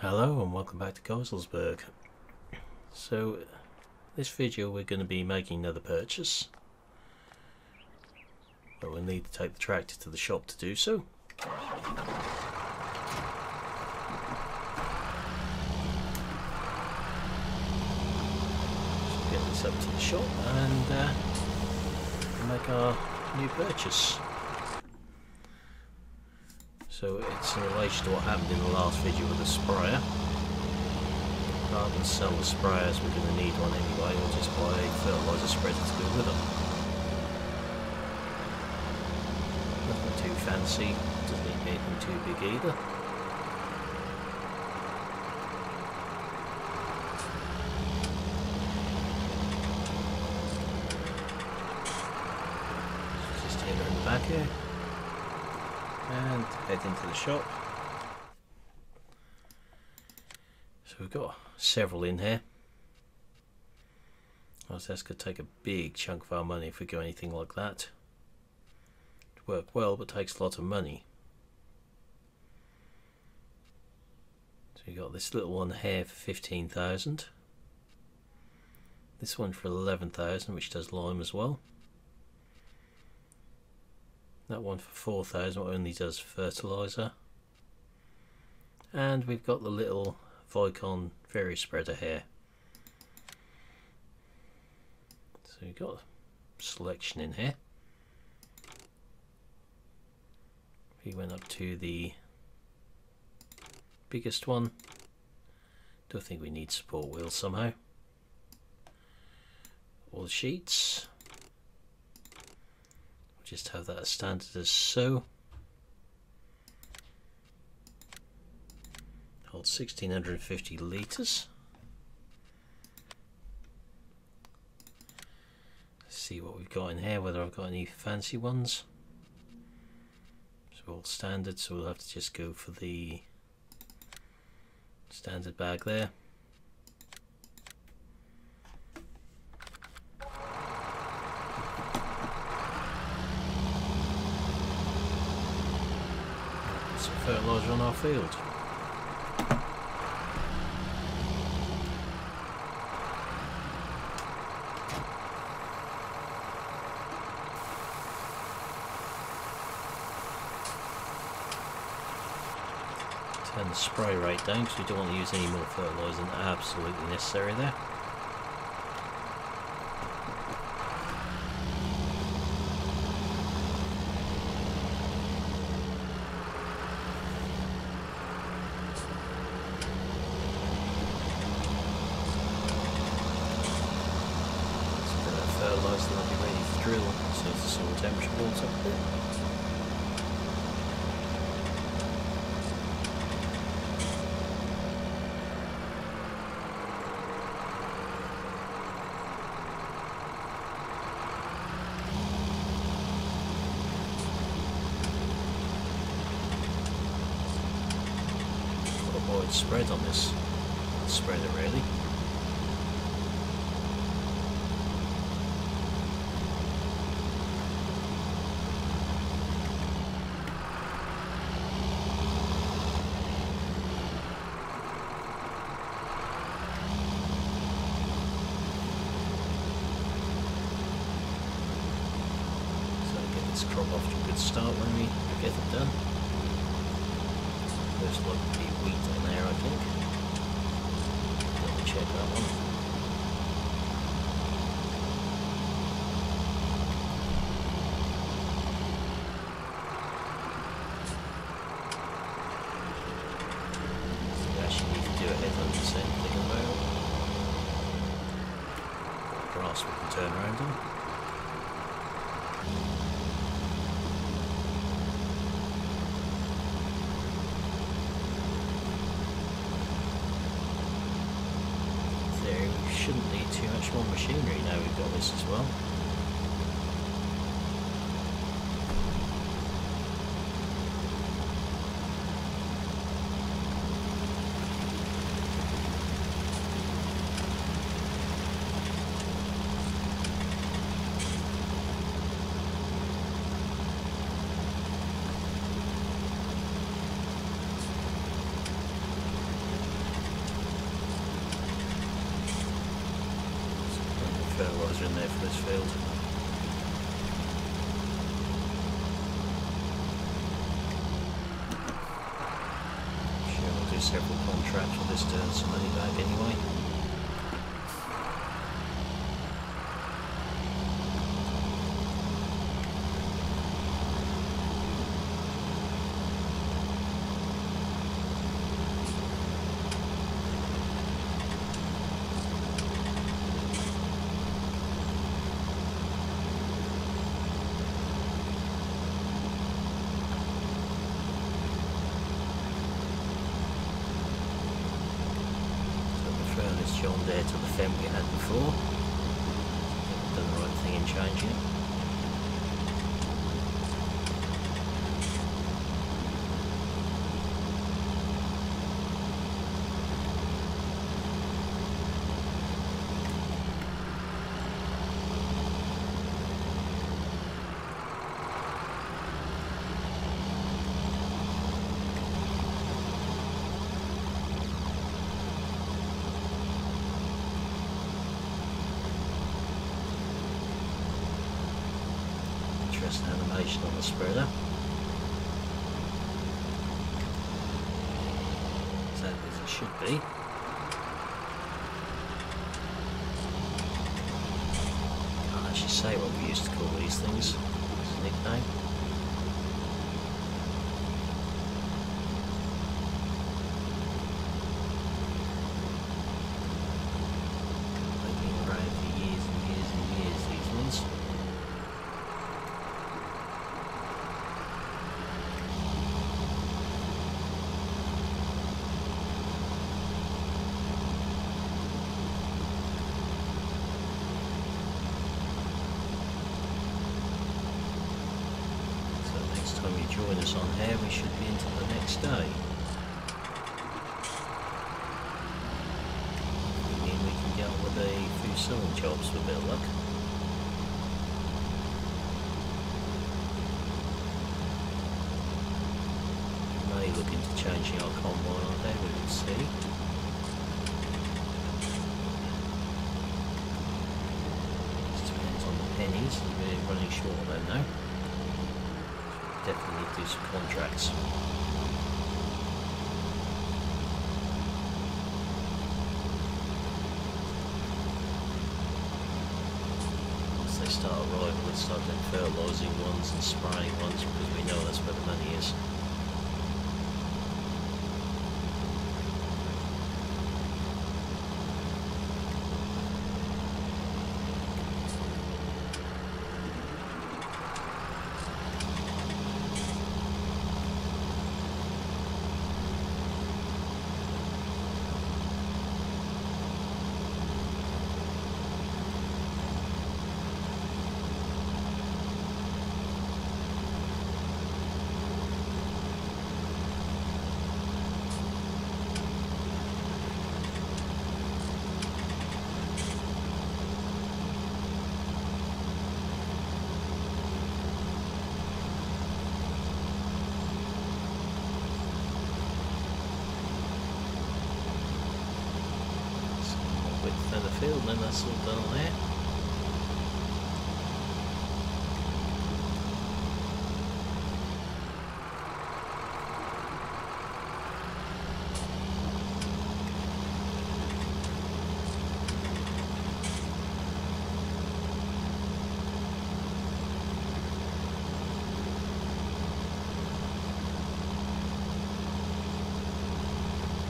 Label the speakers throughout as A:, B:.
A: Hello and welcome back to Geiselsberg. So, this video we're going to be making another purchase. But we'll need to take the tractor to the shop to do so. So get this up to the shop and uh, make our new purchase. So it's in relation to what happened in the last video with the sprayer. Rather than sell the sprayers, we're going to need one anyway, or just buy a fertiliser spreader to go with them. Nothing too fancy, doesn't need anything too big either. Just hit her in the back here and head into the shop. So we've got several in here. That's going to take a big chunk of our money if we go anything like that. It work well, but takes a lot of money. So you got this little one here for 15,000. This one for 11,000, which does lime as well. That one for 4,000 only does fertiliser. And we've got the little Vicon Fairy Spreader here. So we've got selection in here. We went up to the biggest one. Do I think we need support wheels somehow. All the sheets just have that as standard as so. Hold 1650 litres. See what we've got in here, whether I've got any fancy ones. So all standard, so we'll have to just go for the standard bag there. On our field. Turn the spray rate down because we don't want to use any more fertiliser than absolutely necessary there. fertiliser that will be ready to drill so the temperature warms up a bit. Wide spread on this spreader really. this crop off to a good start when we get it done. There's a lot of the wheat on there, I think. Let me check that one. So we actually need to do a headland descent thing about. Grass we can turn around on. shouldn't need too much more machinery now we've got this as well. Several contracts with this to earn some money back anyway. So the John there to the fem we had before. Done the right thing in changing it. Interesting animation on the spreader. Exactly as it should be. Can't actually say what we used to call these things. It's a nickname. They've been around for years and years and years, these ones. So next time you join us on here, we should be into the next day. I mean, we can get on with a few sewing jobs with a bit of luck. We may look into changing our combine on there, we will see. Pennies, we're running short on them now definitely do some contracts. Once they start arriving, let's start doing fertilising ones and spraying ones because we know that's where the money is. More the field, and then that's all done on there.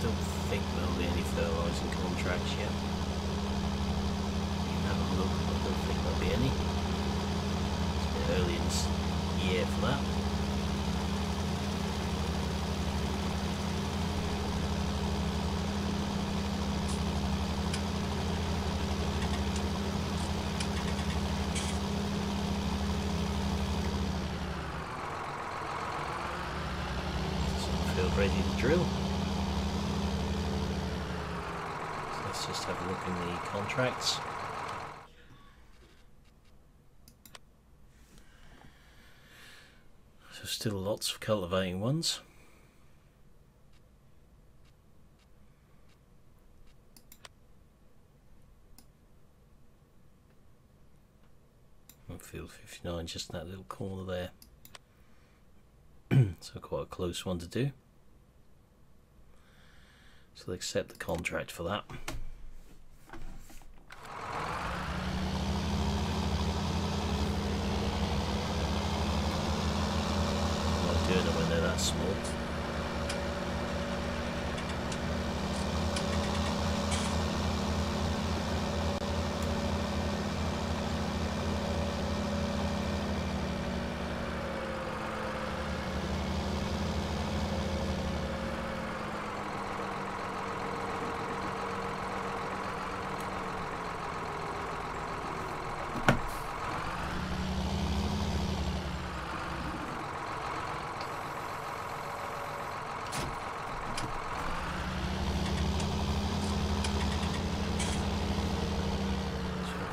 A: Don't think there'll be any fertilising contracts yet. You can have a look, but I don't think there'll be any. It's a bit early in this year for that. So ready to drill. So let's just have a look in the contracts. So still lots of cultivating ones. field 59 just in that little corner there. so quite a close one to do. So they accept the contract for that. Not doing it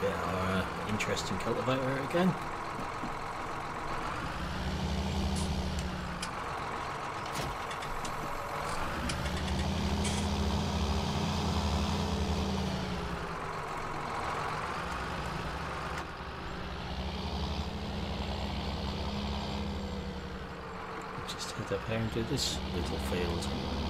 A: get our uh, interesting cultivator again. Just head up here and do this little field.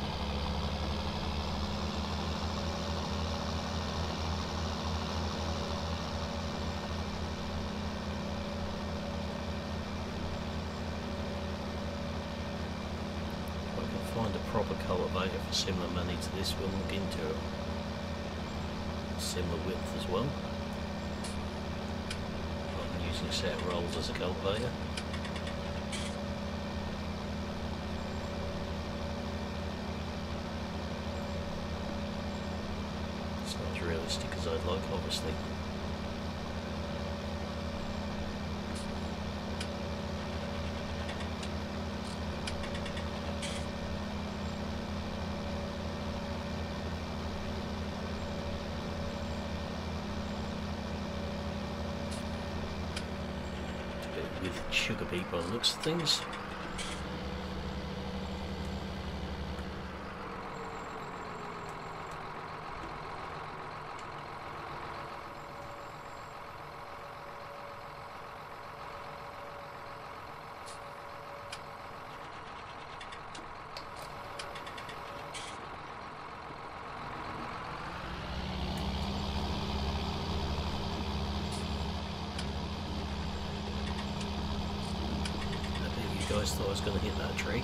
A: Find a proper cultivator for similar money to this, we'll look into it. Similar width as well. I'm using set rolls as a cultivator. It's not as realistic as I'd like, obviously. It's a bit with sugar beet looks things. I think you guys thought I was going to hit that tree.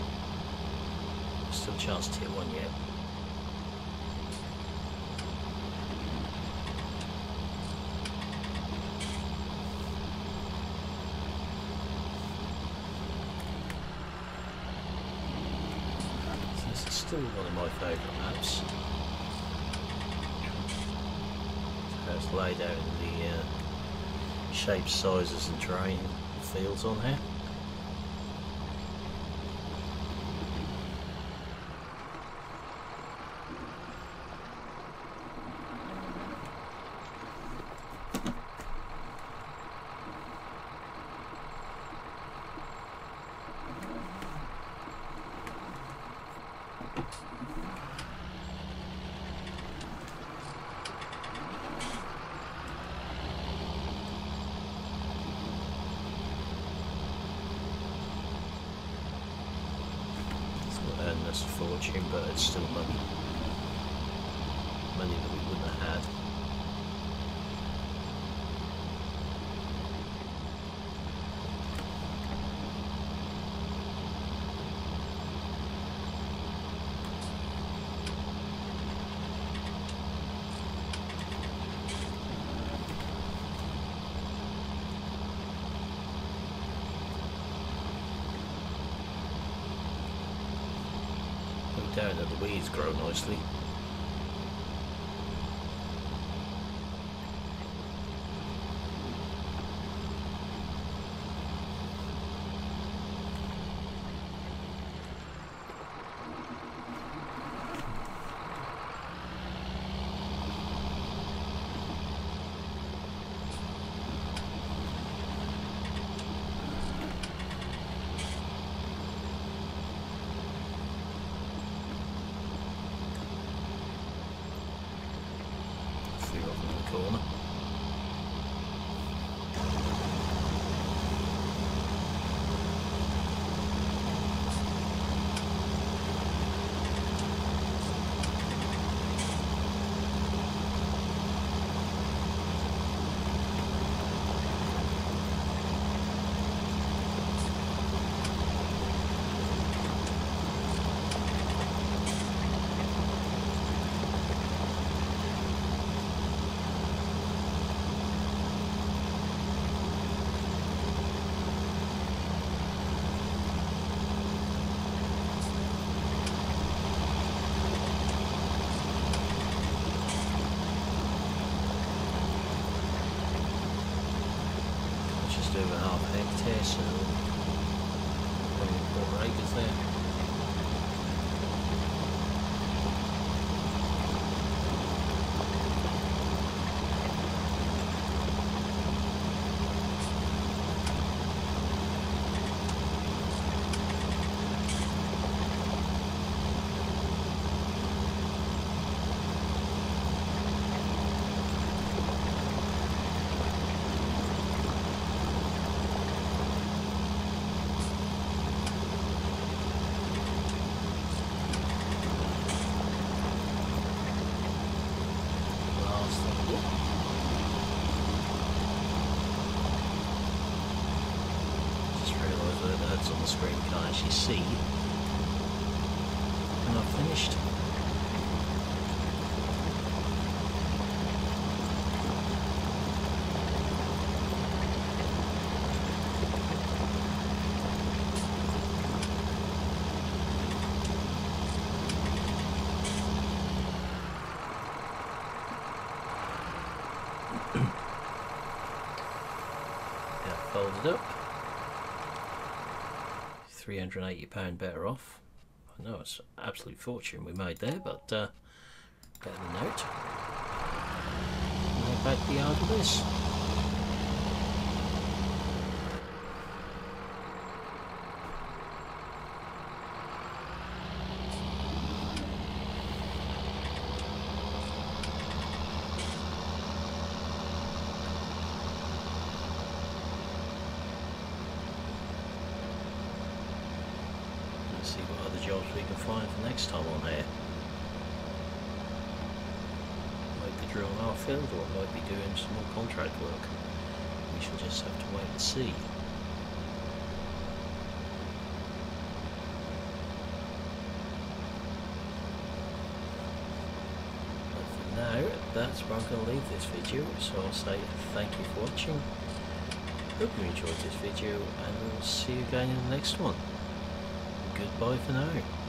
A: Still chance to hit one yet. This is still one of my favourite maps. It's laid out in the uh, shapes, sizes and terrain fields on here. It's not earned us a fortune, but it's still money. Money that we wouldn't have had. Down that the weeds grow nicely. A few of them in the corner. Over half a hectare, so only quarter acres there. Last thing. Just realised that that's on the screen, can't actually see. And I've finished. Yeah, folded up. £380 better off. I know it's absolute fortune we made there, but uh, get the note. Now back the yard of this. Let's see what other jobs we can find for next time on here. Might be drilling our field or might be doing some more contract work. We shall just have to wait and see. Now, that's where I'm going to leave this video, so I'll say thank you for watching. Hope you enjoyed this video and we'll see you again in the next one. Goodbye for now.